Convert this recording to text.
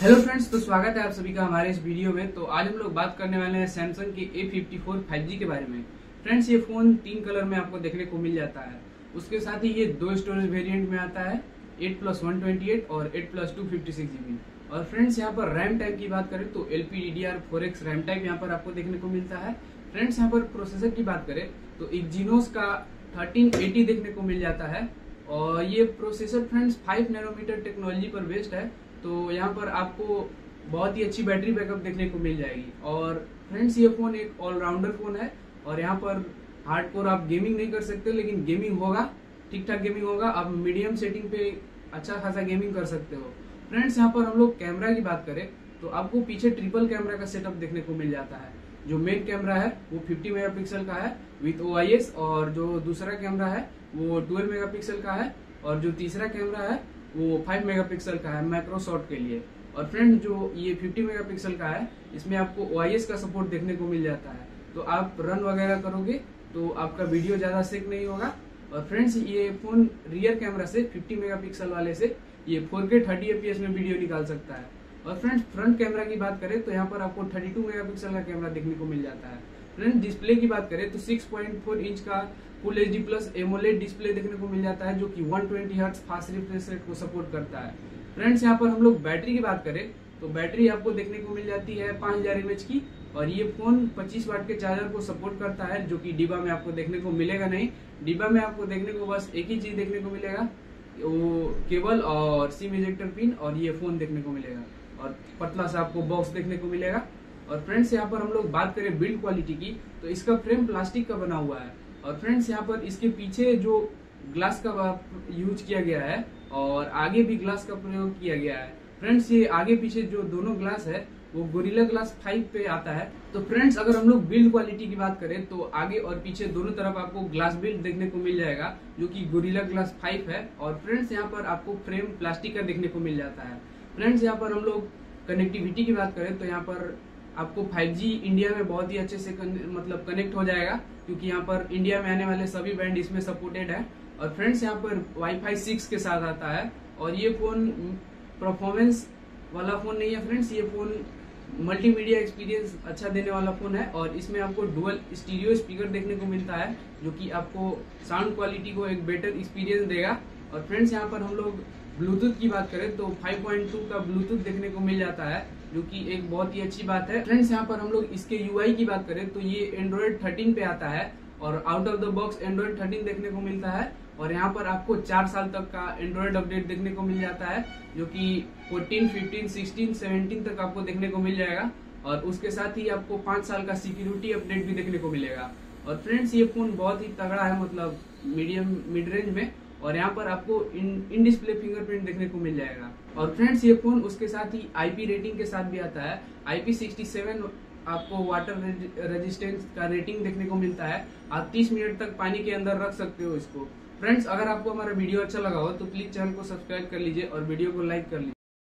Hello friends तो स्वागत है आप सभी का हमारे इस वीडियो में। तो आज हम लोग बात करने वाले हैं सैमसंग के A fifty four five G के बारे में। फ्रेंड्स ये फ़ोन तीन कलर में आपको देखने को मिल जाता है। उसके साथ ही ये दो स्टोरेज वेरिएंट में आता है eight plus one twenty eight और eight plus two fifty six GB और फ्रेंड्स यहाँ पर रैम टाइप की बात करें तो L P D D R four X RAM type यहाँ पर आपको देखने को मिलता है। फ्रेंड्स यहाँ पर प्रोसेसर की बात करें तो एक जीनोस का थर्टीन एटी देखने को मिल जाता है। और ये processor friends five nanometer technology पर बेस्ड है। तो यहाँ पर आपको बहुत ही अच्छी बैटरी बैकअप देखने को मिल जाएगी। और फ्रेंड्स, ये फ़ोन एक ऑलराउंडर फ़ोन है और यहाँ पर हार्डकोर आप गेमिंग नहीं कर सकते, लेकिन गेमिंग होगा ठीक ठाक गेमिंग होगा। आप मीडियम सेटिंग पे अच्छा खासा गेमिंग कर सकते हो। फ्रेंड्स, यहाँ पर हम लोग कैमरा की बात करें तो आपको पीछे ट्रिपल कैमरा का सेटअप देखने को मिल जाता है। जो मेन कैमरा है, वो 50 मेगापिक्सल का है विथ ओ और जो दूसरा कैमरा है, वो 12 मेगापिक्सल का है और जो तीसरा कैमरा है वो 5 मेगापिक्सल का है माइक्रो शॉट के लिए। और फ्रेंड जो ये 50 मेगापिक्सल का है, इसमें आपको ओआईएस का सपोर्ट देखने को मिल जाता है। तो आप रन वगैरह करोगे तो आपका वीडियो ज़्यादा सेक नहीं होगा। और फ्रेंड्स ये फ़ोन रियर कैमरा से 50 मेगापिक्सल वाले से ये 4K 30 एपीएस में वीडियो निकाल सकता है। और फ्रेंड्स फ्रंट कैमरा की बात करें तो यहाँ पर आपको 32 मेगापिक्सल का कैमरा देखने को मिल जाता है। फ्रेंड डिस्प्ले की बात करें तो 6.4 इंच का full H D plus AMOLED display देखने को मिल जाता है, जो कि 120 ट्वेंटी फास्ट रिफ्रेश रेट को सपोर्ट करता है। फ्रेंड्स यहाँ पर हम लोग बैटरी की बात करें तो बैटरी आपको देखने को मिल जाती है पाँच हज़ार की और ये फ़ोन 25 वाट के चार्जर को सपोर्ट करता है, जो कि डिब्बा में आपको देखने को मिलेगा नहीं। डिब्बा में आपको देखने को बस एक ही चीज़ देखने को मिलेगा, वो केबल और सिम इजेक्टर पिन और ये फ़ोन देखने को मिलेगा। और पतला सा आपको बॉक्स देखने को मिलेगा। और फ्रेंड्स यहाँ पर हम लोग बात करें बिल्ड क्वालिटी की तो इसका फ्रेम प्लास्टिक का बना हुआ है। और फ्रेंड्स यहाँ पर इसके पीछे जो ग्लास का यूज़ किया गया है, और आगे भी ग्लास का प्रयोग किया गया है। फ्रेंड्स ये आगे पीछे जो दोनों ग्लास है, वो गोरिल्ला ग्लास फाइव पे आता है। तो फ्रेंड्स अगर हम लोग बिल्ड क्वालिटी की बात करें तो आगे और पीछे दोनों तरफ़ आपको ग्लास बिल्ड देखने को मिल जाएगा, जो कि गोरिल्ला ग्लास फाइव है। और फ्रेंड्स यहाँ पर आपको फ्रेम प्लास्टिक का देखने को मिल जाता है। फ्रेंड्स यहाँ पर हम लोग कनेक्टिविटी की बात करें तो यहाँ पर आपको 5G इंडिया में बहुत ही अच्छे से कन, मतलब कनेक्ट हो जाएगा क्योंकि यहाँ पर इंडिया में आने वाले सभी बैंड इसमें सपोर्टेड है। और फ्रेंड्स यहाँ पर वाईफाई सिक्स के साथ आता है। और ये फ़ोन परफॉर्मेंस वाला फ़ोन नहीं है फ्रेंड्स ये फ़ोन मल्टीमीडिया एक्सपीरियंस अच्छा देने वाला फ़ोन है। और इसमें आपको डुअल स्टीरियो स्पीकर देखने को मिलता है जो कि आपको साउंड क्वालिटी को एक बेटर एक्सपीरियंस देगा। और फ्रेंड्स यहाँ पर हम लोग ब्लूटूथ की बात करें तो 5.2 का ब्लूटूथ देखने को मिल जाता है जो कि एक बहुत ही अच्छी बात है। फ्रेंड्स यहाँ पर हम लोग इसके यूआई की बात करें तो ये एंड्रॉइड 13 पे आता है और out of the box Android 13 देखने को मिलता है और यहाँ पर आपको चार साल तक का एंड्रॉइड अपडेट देखने को मिल जाता है जो कि 14, 15, 16, 17 तक आपको देखने को मिल जाएगा और उसके साथ ही आपको पाँच साल का सिक्योरिटी अपडेट भी देखने को मिलेगा। और फ्रेंड्स ये फ़ोन बहुत ही तगड़ा है मतलब मीडियम मिड रेंज में। और यहाँ पर आपको इन इन डिस्प्ले फिंगरप्रिंट देखने को मिल जाएगा। और फ्रेंड्स ये फ़ोन उसके साथ ही आईपी रेटिंग के साथ भी आता है। आईपी सिक्सटी सेवन आपको वाटर रेजिस्टेंस का रेटिंग देखने को मिलता है। आप 30 मिनट तक पानी के अंदर रख सकते हो इसको। फ्रेंड्स अगर आपको हमारा वीडियो अच्छा लगा हो तो प्लीज़ चैनल को सब्सक्राइब कर लीजिए और वीडियो को लाइक कर लीजिए।